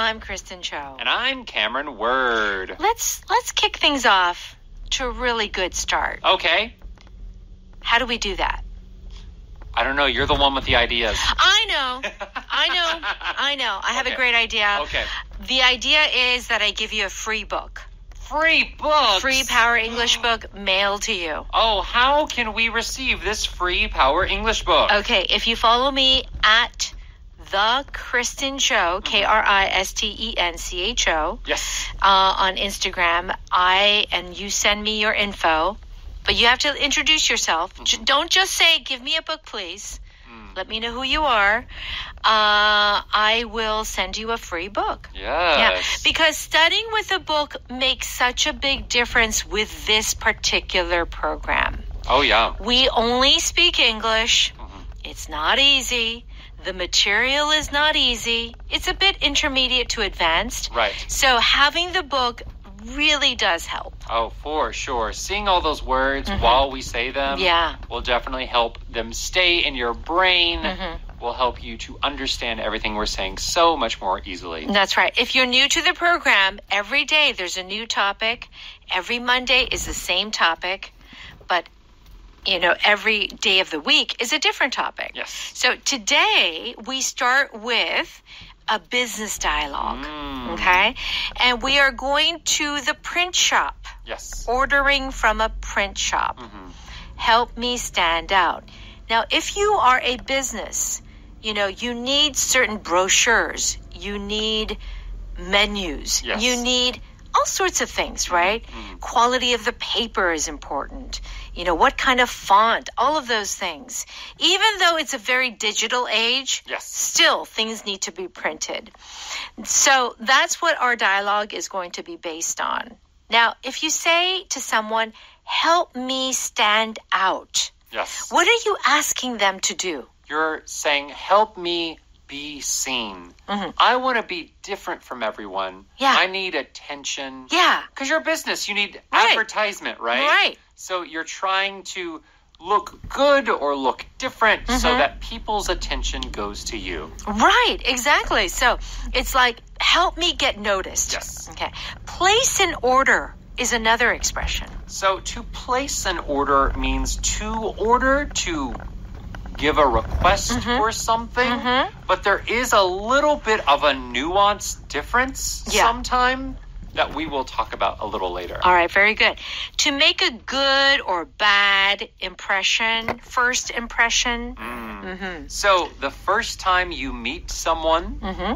I'm Kristen Cho. And I'm Cameron Ward. Let's let's kick things off to a really good start. Okay. How do we do that? I don't know. You're the one with the ideas. I know. I know. I know. I have Okay. a great idea. Okay. The idea is that I give you a free book. Free books. Free Power English book mailed to you. Oh, how can we receive this free Power English book? Okay, if you follow me at the Kristen Cho, K R I S T E N C H O, Yes. uh, on Instagram, I and you send me your info, but you have to introduce yourself. J- don't just say, "Give me a book, please." Let me know who you are. Uh, I will send you a free book. Yes. Yeah, because studying with a book makes such a big difference with this particular program. oh, yeah. We only speak English. It's not easy. The material is not easy. It's a bit intermediate to advanced. Right. So having the book really does help. Oh, for sure. Seeing all those words while we say them Mm-hmm. Yeah. will definitely help them stay in your brain. Mm-hmm. Will help you to understand everything we're saying so much more easily. That's right. If you're new to the program, every day there's a new topic. Every Monday is the same topic, but you know, every day of the week is a different topic. Yes. So today we start with a business dialogue. Mm. Okay? And we are going to the print shop, Yes. ordering from a print shop. Mm-hmm. Help me stand out. Now, if you are a business, you know, you need certain brochures, you need menus, Yes. you need all sorts of things, right? Quality of the paper is important. You know, what kind of font, all of those things. Even though it's a very digital age, Yes. still things need to be printed. So that's what our dialogue is going to be based on. Now, if you say to someone, help me stand out, Yes. what are you asking them to do? You're saying, help me be seen. I want to be different from everyone. Mm-hmm. Yeah. I need attention. Yeah, Because you're a business, you need Right. advertisement, right? Right. So you're trying to look good or look different so Mm-hmm. that people's attention goes to you. right, exactly. So it's like, help me get noticed. Yes. Okay. Place an order is another expression. So to place an order means to order, to give a request Mm-hmm. for something, but there is a little bit of a nuance difference Yeah. sometime that we will talk about a little later. All right, very good. To make a good or bad impression, first impression, So the first time you meet someone, Mm-hmm.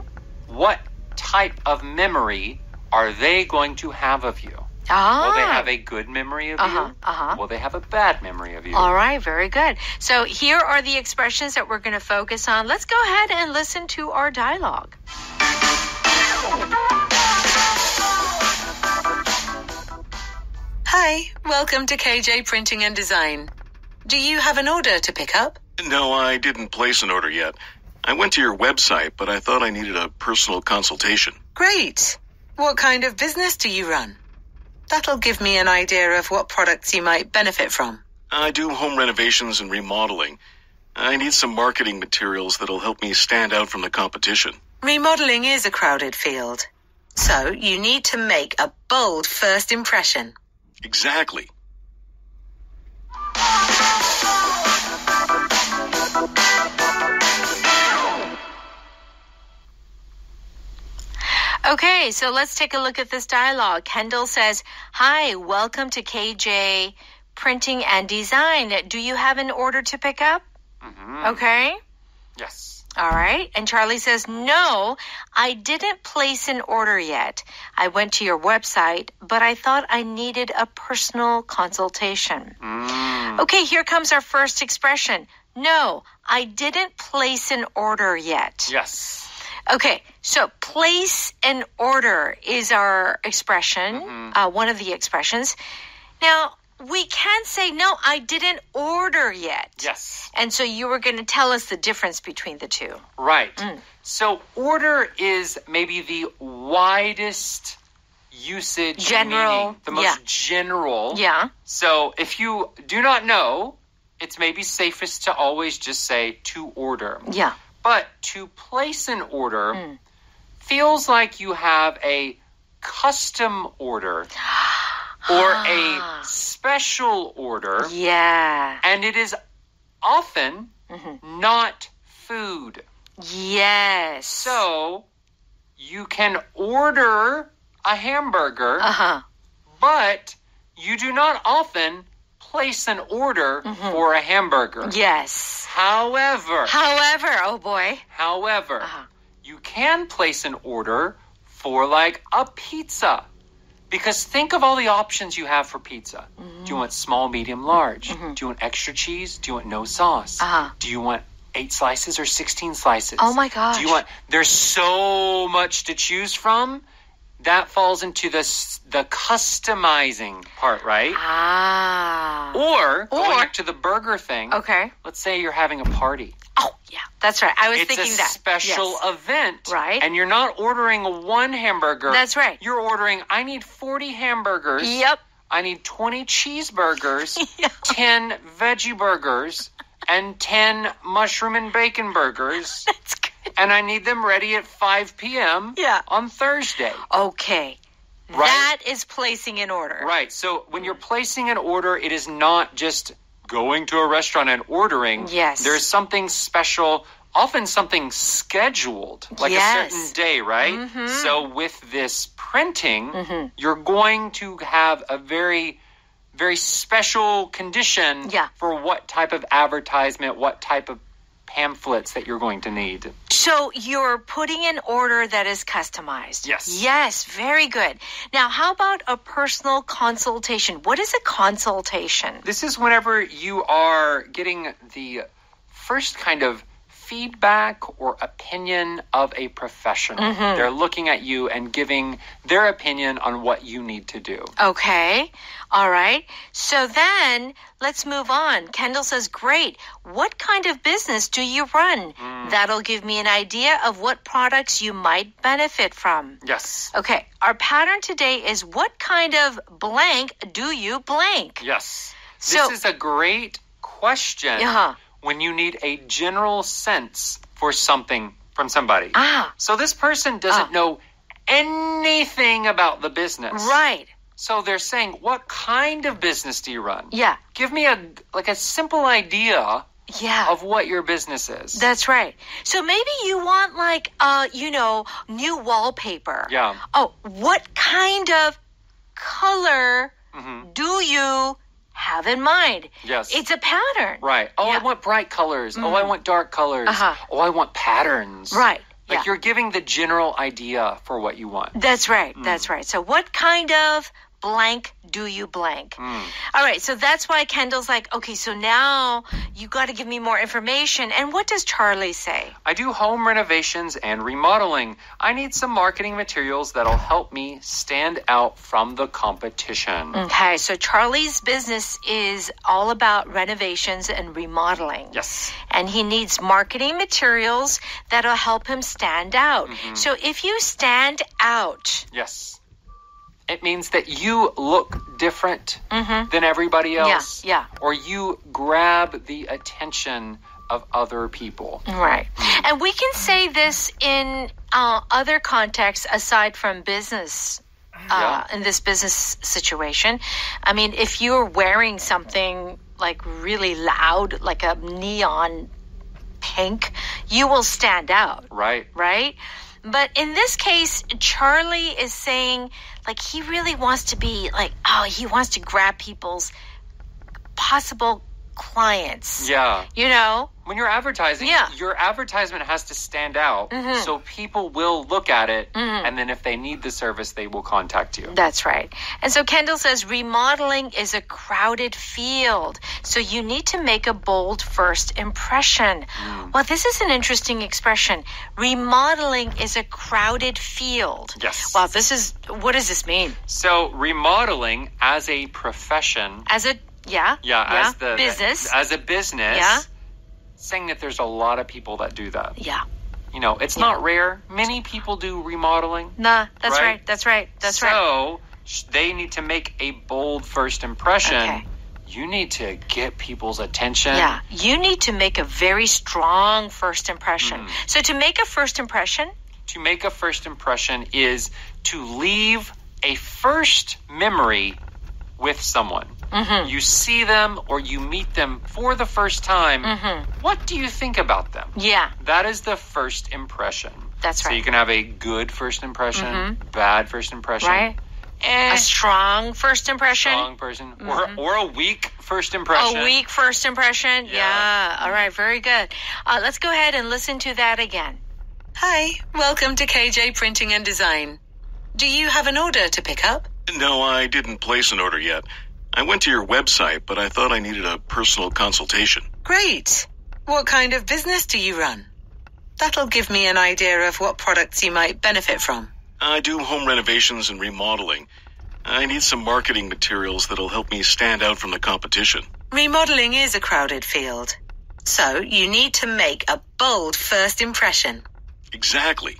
what type of memory are they going to have of you? Ah, Will they have a good memory of Uh-huh, you? uh-huh. Will they have a bad memory of you? All right, very good. So here are the expressions that we're going to focus on. Let's go ahead and listen to our dialogue. Hi, welcome to KJ Printing and Design. Do you have an order to pick up? No, I didn't place an order yet. I went to your website, but I thought I needed a personal consultation. Great. What kind of business do you run? That'll give me an idea of what products you might benefit from. I do home renovations and remodeling. I need some marketing materials that'll help me stand out from the competition. Remodeling is a crowded field. So you need to make a bold first impression. Exactly. Okay, so let's take a look at this dialogue. Kendall says, Hi, welcome to KJ Printing and Design. Do you have an order to pick up? Mhm. Okay. Yes. All right. And Charlie says, No, I didn't place an order yet. I went to your website, but I thought I needed a personal consultation. Mm. Okay, here comes our first expression. No, I didn't place an order yet. Yes. Okay, so place an order is our expression, Mm-hmm. uh, one of the expressions. Now, we can say, no, I didn't order yet. Yes. And so you were going to tell us the difference between the two. Right. Mm. So order is maybe the widest usage General, meaning, the most yeah. general. Yeah. So if you do not know, it's maybe safest to always just say to order. Yeah. But to place an order, Mm. feels like you have a custom order or a special order, Yeah. and it is often Mm-hmm. not food. Yes. So you can order a hamburger, Uh huh. but you do not often place an order Mm-hmm. for a hamburger. Yes. However, However, oh boy. however, Uh-huh. you can place an order for like a pizza. Because think of all the options you have for pizza. Mm-hmm. Do you want small, medium, large? Do you want extra cheese? Do you want no sauce? Uh-huh. Do you want eight slices or 16 slices? Oh my gosh. Do you want, there's so much to choose from. That falls into the, the customizing part, right? Ah. Or, going back to the burger thing, Okay. let's say you're having a party. Oh, yeah. That's right. I was It's thinking a that. special Yes. event. Right. And you're not ordering one hamburger. That's right. You're ordering, I need 40 hamburgers. Yep. I need 20 cheeseburgers, Yeah. 10 veggie burgers, and 10 mushroom and bacon burgers. That's. And I need them ready at 5 p.m. Yeah. on Thursday. Okay. Right? That is placing an order. Right. So when you're placing an order, it is not just going to a restaurant and ordering. Yes. There's something special, often something scheduled, like Yes. a certain day, right? Mhm. So with this printing, Mhm. you're going to have a very very special condition Yeah. for what type of advertisement, what type of pamphlets that you're going to need. So you're putting an order that is customized. Yes. Yes, very good. Now, how about a personal consultation? What is a consultation? This is whenever you are getting the first kind of feedback or opinion of a professional. Mm-hmm. They're looking at you and giving their opinion on what you need to do. Okay. All right. So then let's move on. Kendall says, Great. What kind of business do you run? Mm. That'll give me an idea of what products you might benefit from. Yes. Okay. Our pattern today is what kind of blank do you blank? Yes. So- this is a great question Yeah. When you need a general sense for something from somebody. Ah, So this person doesn't Ah. know anything about the business. right. So they're saying, "What kind of business do you run?" Yeah. Give me a like a simple idea Yeah. of what your business is. That's right. So maybe you want like uh you know new wallpaper. yeah. Oh, what kind of color hmm do you have in mind? Yes. It's a pattern. right. Oh, I want bright colors. Oh, I want dark colors. Uh-huh. Oh, I want patterns. Right. Like yeah. you're giving the general idea for what you want. That's right. Mm. That's right. So what kind of blank do you blank? Mm. All right. So that's why Kendall's like, okay, so now you got to give me more information. And what does Charlie say? I do home renovations and remodeling. I need some marketing materials that'll help me stand out from the competition. Okay. So Charlie's business is all about renovations and remodeling. Yes. and he needs marketing materials that'll help him stand out. Mm-hmm. So if you stand out, Yes. It means that you look different Mhm. than everybody else. yeah, Or you grab the attention of other people. right. And we can say this in uh, other contexts aside from business. Uh, In this business situation, I mean, if you're wearing something like really loud, like a neon pink, you will stand out. Right. right? But in this case, Charlie is saying, like, he really wants to be, like, oh, he wants to grab people's possible clients. Yeah. You know? When you're advertising, Yeah. your advertisement has to stand out Mhm. so people will look at it Mhm. and then if they need the service they will contact you. That's right. And so Kendall says remodeling is a crowded field. So you need to make a bold first impression. Well, this is an interesting expression. Remodeling is a crowded field. Yes. Wow, this is, what does this mean? So remodeling as a profession, As a, yeah? yeah, as the business. as a business, Yeah. Saying that there's a lot of people that do that. yeah. You know, it's not rare. Many people do remodeling. Nah, that's Right? right. That's right. That's right. so they need to make a bold first impression. Okay. You need to get people's attention. Yeah, you need to make a very strong first impression. Mm. So to make a first impression, to make a first impression is to leave a first memory with someone. Mm-hmm. You see them or you meet them for the first time. Mm-hmm. What do you think about them? Yeah, That is the first impression. that's right. So you can have a good first impression, Mhm. bad first impression, Right. and A strong first impression. strong person, or, or a weak first impression. A weak first impression. Yeah. Yeah. All right. Very good. Uh, let's go ahead and listen to that again. Hi, welcome to KJ Printing and Design. Do you have an order to pick up? No, I didn't place an order yet. I went to your website, but I thought I needed a personal consultation. Great. What kind of business do you run? That'll give me an idea of what products you might benefit from. I do home renovations and remodeling. I need some marketing materials that'll help me stand out from the competition. Remodeling is a crowded field. So you need to make a bold first impression. Exactly.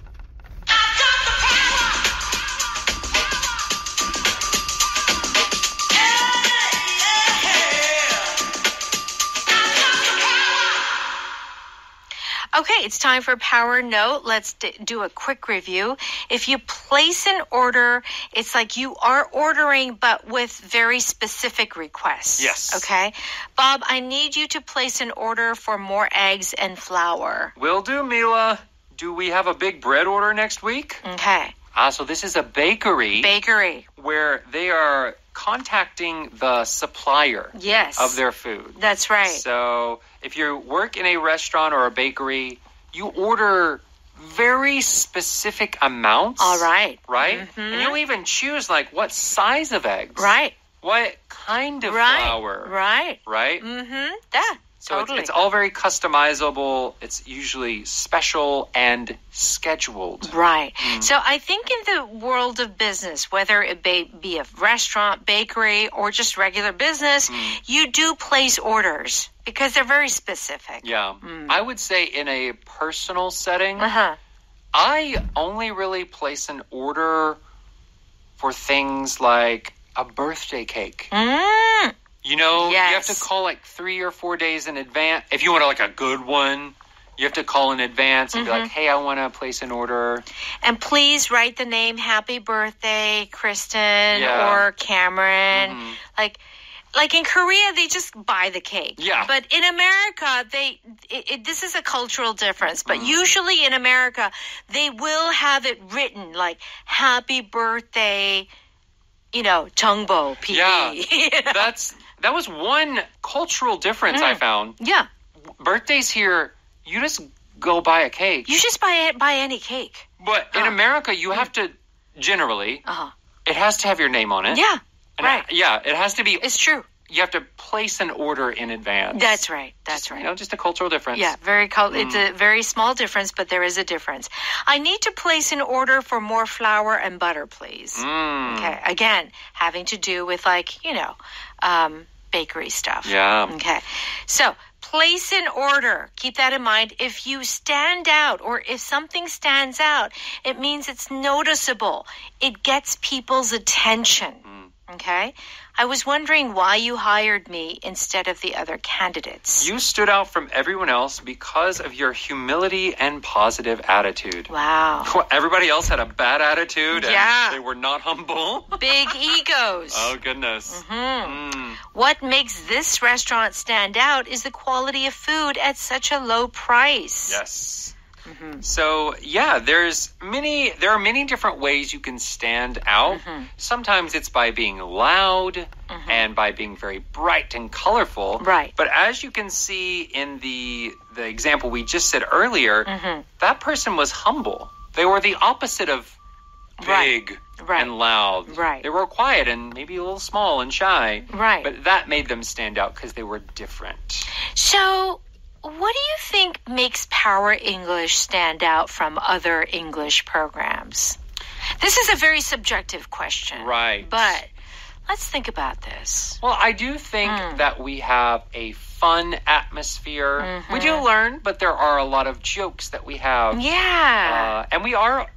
Okay, it's time for Power Note. Let's d- do a quick review. If you place an order, it's like you are ordering, but with very specific requests. Yes. Okay. Bob, I need you to place an order for more eggs and flour. Will do, Mila. Do we have a big bread order next week? Okay. Ah, so this is a bakery Bakery. where they are contacting the supplier Yes. of their food. That's right. So if you work in a restaurant or a bakery, you order very specific amounts. All right. Right? Mhm. And you even choose like what size of eggs. Right. What kind of Right. flour. Right. Right? Mm-hmm. Yeah. So totally. it's, it's all very customizable. It's usually special and scheduled. Right. Mm. So I think in the world of business, whether it be, be a restaurant, bakery, or just regular business, Mm. you do place orders because they're very specific. Yeah. Mm. I would say in a personal setting, Uh huh. I only really place an order for things like a birthday cake. Mm. You know, you have to call like three or four days in advance. If you want like a good one, you have to call in advance and be Mm-hmm. like, hey, I want to place an order. And please write the name "Happy Birthday, Kristen" Yeah. or Cameron. Mhm. Like. Like in Korea, they just buy the cake. Yeah. But in America, they it, it, this is a cultural difference. Mm-hmm. But usually in America, they will have it written like "Happy Birthday," you know, Chungbo PD. Yeah. You know? That's that was one cultural difference Mm. I found. yeah. Birthdays here, you just go buy a cake. You just buy buy any cake. but in Oh. America, you have to generally Uh huh. it has to have your name on it. Yeah. And right. it- yeah, it has to be. It's true. You have to place an order in advance. That's right. That's right. You know, just a cultural difference. Yeah, very cul- it's Mm. a very small difference, but there is a difference. I need to place an order for more flour and butter, please. Mm. Okay, again, having to do with like you know, um, bakery stuff. Yeah. Okay, so place an order. Keep that in mind. If you stand out or if something stands out, it means it's noticeable. It gets people's attention. Mm. Okay. I was wondering why you hired me instead of the other candidates. You stood out from everyone else because of your humility and positive attitude. wow. Everybody else had a bad attitude Yeah. they were not humble. Big egos. oh, goodness. Hmm. Mm. What makes this restaurant stand out is the quality of food at such a low price. Yes. Mm-hmm. So yeah, there's many. There are many different ways you can stand out. Mm-hmm. Sometimes it's by being loud mm-hmm. and by being very bright and colorful. Right. But as you can see in the the example we just said earlier, that person was humble. They were the opposite of Right. big Right. and loud. Right. They were quiet and maybe a little small and shy. Right. But that made them stand out because they were different. So, what do you think makes Power English stand out from other English programs? This is a very subjective question. Right. But let's think about this. Well, I do think Hmm. that we have a fun atmosphere. We Mm-hmm. do learn, but there are a lot of jokes that we have. Yeah. Uh, and we are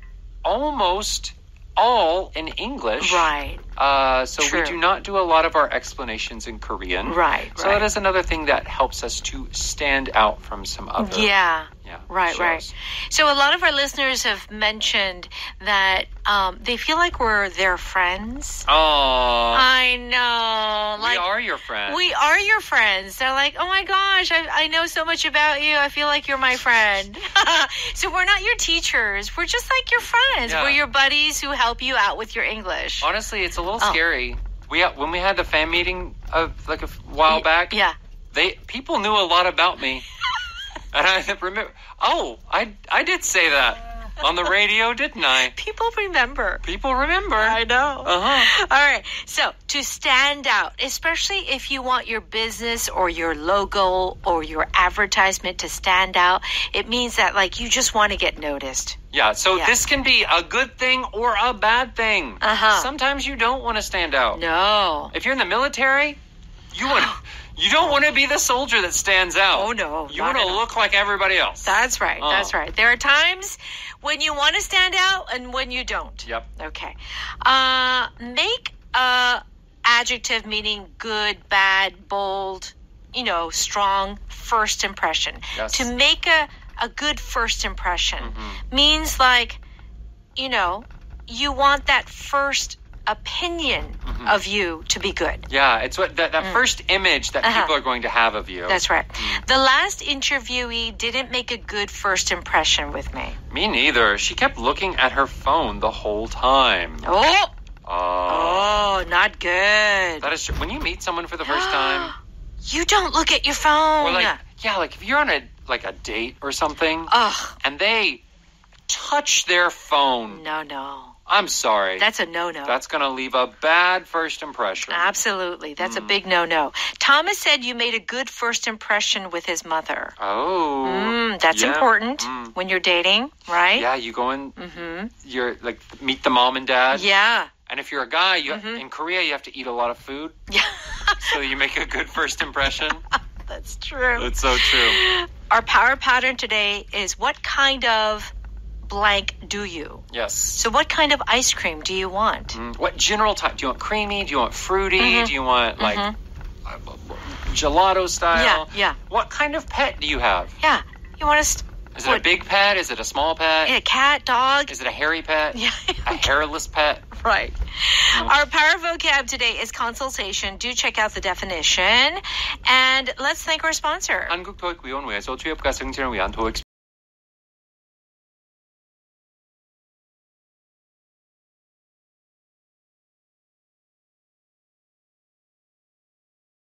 almost all in English. right. Uh, so True. we do not do a lot of our explanations in Korean. Right. So right. that is another thing that helps us to stand out from some other. Yeah. Yeah. Right, right. So a lot of our listeners have mentioned that um, they feel like we're their friends. Oh. We are your we are your friends. They're like, oh my gosh, I, I know so much about you. I feel like you're my friend. so we're not your teachers. We're just like your friends. Yeah. We're your buddies who help you out with your English. Honestly, it's a little Oh. scary. We uh, when we had the fan meeting of like a while back. Yeah. they people knew a lot about me, and I remember. Oh, I I did say that on the radio, didn't I? People remember. People remember. I know. Uh huh. All right. So to stand out, especially if you want your business or your logo or your advertisement to stand out, it means that like you just want to get noticed. Yeah. So Yeah. this can be a good thing or a bad thing. Uh-huh. Sometimes you don't want to stand out. No. If you're in the military, you want. You don't want to be the soldier that stands out. Oh, no, You want to look like everybody else. That's right. Oh. That's right. There are times when you want to stand out and when you don't. Yep. Okay. Uh, make a adjective meaning good, bad, bold, you know, strong first impression. Yes. To make a, a good first impression means like, you know, you want that first opinion of you to be good. Yeah, it's what that, that first image that Mm. Uh-huh. people are going to have of you. That's right. The last interviewee didn't make a good first impression with me. Me neither. She kept looking at her phone the whole time. Oh, Oh. oh, not good. That is true. When you meet someone for the first time, You don't look at your phone. or like, yeah, like if you're on a like a date or something, Ugh, and they touch their phone, no, no. I'm sorry. That's a no no. That's gonna leave a bad first impression. Absolutely. That's a Mm. big no no. Thomas said you made a good first impression with his mother. Oh, Mm, that's yeah. important Mm. when you're dating, right? Yeah, you go in. Mm-hmm. You're like meet the mom and dad. Yeah. And if you're a guy, you Mhm. in Korea you have to eat a lot of food, Yeah. so you make a good first impression. that's true. That's so true. Our power pattern today is what kind of blank do you? Yes. So, what kind of ice cream do you want? Mm, What general type? Do you want creamy? Do you want fruity? Mhm. Do you want like Mhm. uh, gelato style? Yeah, yeah, What kind of pet do you have? yeah. You want to Is it a What- big pet? Is it a small pet? a cat, dog? Is it a hairy pet? Yeah. A hairless pet? Right. Our power vocab today is consultation. Do check out the definition. And let's thank our sponsor. 한국토익위원회에서 취업과 승진을 위한 토익